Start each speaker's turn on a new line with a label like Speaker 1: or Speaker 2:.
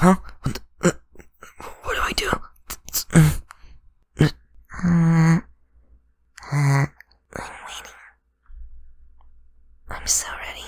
Speaker 1: Huh? What, the, uh, what do I do? I'm waiting. I'm so ready.